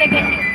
থেকে